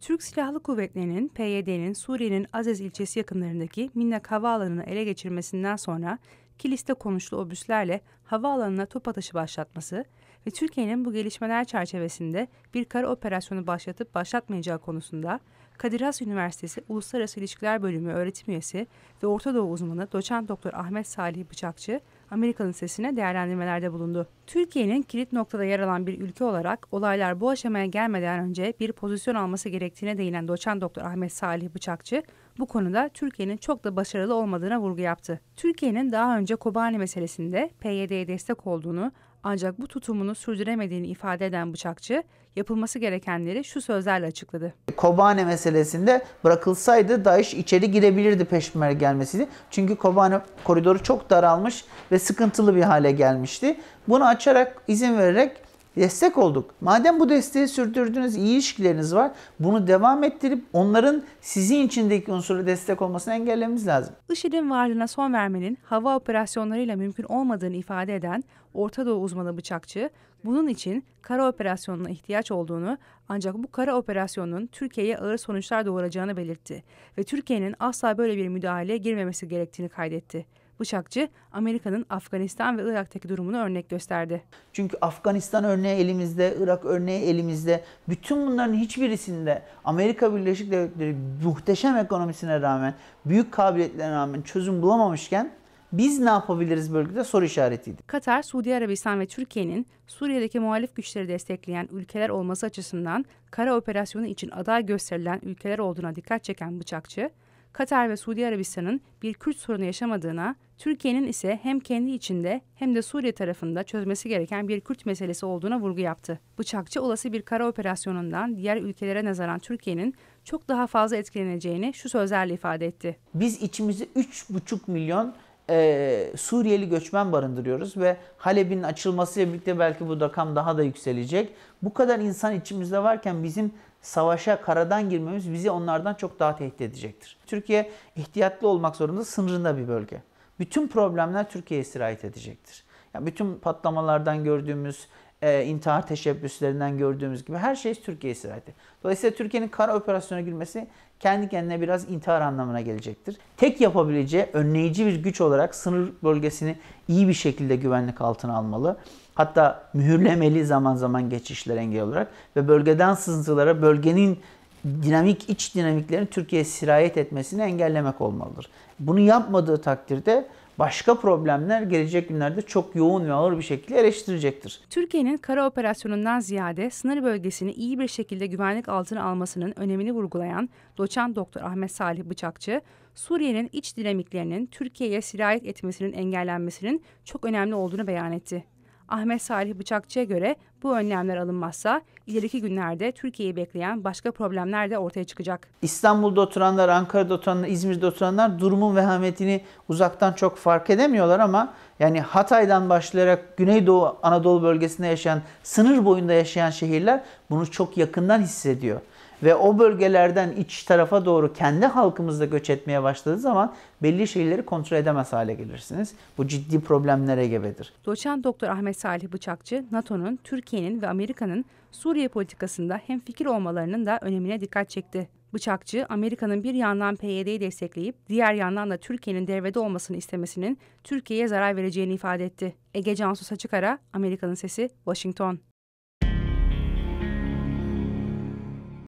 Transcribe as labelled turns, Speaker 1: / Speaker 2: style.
Speaker 1: Türk Silahlı Kuvvetleri'nin PYD'nin Suriye'nin Azez ilçesi yakınlarındaki Minnak Havaalanı'nı ele geçirmesinden sonra Kilis'te konuşlu obüslerle havaalanına top atışı başlatması ve Türkiye'nin bu gelişmeler çerçevesinde bir kara operasyonu başlatıp başlatmayacağı konusunda Kadir Has Üniversitesi Uluslararası İlişkiler Bölümü öğretim üyesi ve Orta Doğu uzmanı doçent doktor Ahmet Salih Bıçakçı Amerika'nın sesine değerlendirmelerde bulundu. Türkiye'nin kilit noktada yer alan bir ülke olarak olaylar bu aşamaya gelmeden önce bir pozisyon alması gerektiğine değinen doçent doktor Ahmet Salih Bıçakçı bu konuda Türkiye'nin çok da başarılı olmadığına vurgu yaptı. Türkiye'nin daha önce Kobani meselesinde PYD'ye destek olduğunu ancak bu tutumunu sürdüremediğini ifade eden bıçakçı yapılması gerekenleri şu sözlerle açıkladı.
Speaker 2: Kobane meselesinde bırakılsaydı DAEŞ içeri girebilirdi peşmerge gelmesiydi. Çünkü Kobane koridoru çok daralmış ve sıkıntılı bir hale gelmişti. Bunu açarak izin vererek destek olduk. Madem bu desteği sürdürdünüz, iyi ilişkileriniz var, bunu devam ettirip onların sizin içindeki unsuru destek olmasını engellememiz lazım.
Speaker 1: IŞİD'in varlığına son vermenin hava operasyonlarıyla mümkün olmadığını ifade eden Orta Doğu uzmanı bıçakçı, bunun için kara operasyonuna ihtiyaç olduğunu ancak bu kara operasyonun Türkiye'ye ağır sonuçlar doğuracağını belirtti ve Türkiye'nin asla böyle bir müdahaleye girmemesi gerektiğini kaydetti. Bıçakçı, Amerika'nın Afganistan ve Irak'taki durumunu örnek gösterdi.
Speaker 2: Çünkü Afganistan örneği elimizde, Irak örneği elimizde. Bütün bunların hiçbirisinde Amerika Birleşik Devletleri muhteşem ekonomisine rağmen, büyük kabiliyetlerine rağmen çözüm bulamamışken biz ne yapabiliriz bölgede soru işaretiydi.
Speaker 1: Katar, Suudi Arabistan ve Türkiye'nin Suriye'deki muhalif güçleri destekleyen ülkeler olması açısından kara operasyonu için aday gösterilen ülkeler olduğuna dikkat çeken bıçakçı, Katar ve Suudi Arabistan'ın bir Kürt sorunu yaşamadığına, Türkiye'nin ise hem kendi içinde hem de Suriye tarafında çözmesi gereken bir Kürt meselesi olduğuna vurgu yaptı. Bıçakçı olası bir kara operasyonundan diğer ülkelere nazaran Türkiye'nin çok daha fazla etkileneceğini şu sözlerle ifade etti.
Speaker 2: Biz içimizde 3,5 milyon e, Suriyeli göçmen barındırıyoruz ve Halep'in açılmasıyla birlikte belki bu rakam daha da yükselecek. Bu kadar insan içimizde varken bizim savaşa karadan girmemiz bizi onlardan çok daha tehdit edecektir. Türkiye ihtiyatlı olmak zorunda sınırında bir bölge. Bütün problemler Türkiye'ye sirayet edecektir. Yani bütün patlamalardan gördüğümüz, e, intihar teşebbüslerinden gördüğümüz gibi her şey Türkiye'ye sirayet ediyor. Dolayısıyla Türkiye'nin kara operasyona girmesi kendi kendine biraz intihar anlamına gelecektir. Tek yapabileceği önleyici bir güç olarak sınır bölgesini iyi bir şekilde güvenlik altına almalı. Hatta mühürlemeli zaman zaman geçişler engel olarak ve bölgeden sızıntılara bölgenin dinamik iç dinamiklerin Türkiye'ye sirayet etmesini engellemek olmalıdır. Bunu yapmadığı takdirde başka problemler gelecek günlerde çok yoğun ve ağır bir şekilde eleştirecektir.
Speaker 1: Türkiye'nin kara operasyonundan ziyade sınır bölgesini iyi bir şekilde güvenlik altına almasının önemini vurgulayan doçent doktor Ahmet Salih Bıçakçı, Suriye'nin iç dinamiklerinin Türkiye'ye sirayet etmesinin engellenmesinin çok önemli olduğunu beyan etti. Ahmet Salih Bıçakçı'ya göre bu önlemler alınmazsa ileriki günlerde Türkiye'yi bekleyen başka problemler de ortaya çıkacak.
Speaker 2: İstanbul'da oturanlar, Ankara'da oturanlar, İzmir'de oturanlar durumun vehametini uzaktan çok fark edemiyorlar ama yani Hatay'dan başlayarak Güneydoğu Anadolu bölgesinde yaşayan, sınır boyunda yaşayan şehirler bunu çok yakından hissediyor ve o bölgelerden iç tarafa doğru kendi halkımızda göç etmeye başladığı zaman belli şeyleri kontrol edemez hale gelirsiniz. Bu ciddi problemlere gebedir.
Speaker 1: Doçent Doktor Ahmet Salih Bıçakçı, NATO'nun, Türkiye'nin ve Amerika'nın Suriye politikasında hem fikir olmalarının da önemine dikkat çekti. Bıçakçı, Amerika'nın bir yandan PYD'yi destekleyip diğer yandan da Türkiye'nin devrede olmasını istemesinin Türkiye'ye zarar vereceğini ifade etti. Ege Cansu Saçıkara, Amerika'nın Sesi, Washington.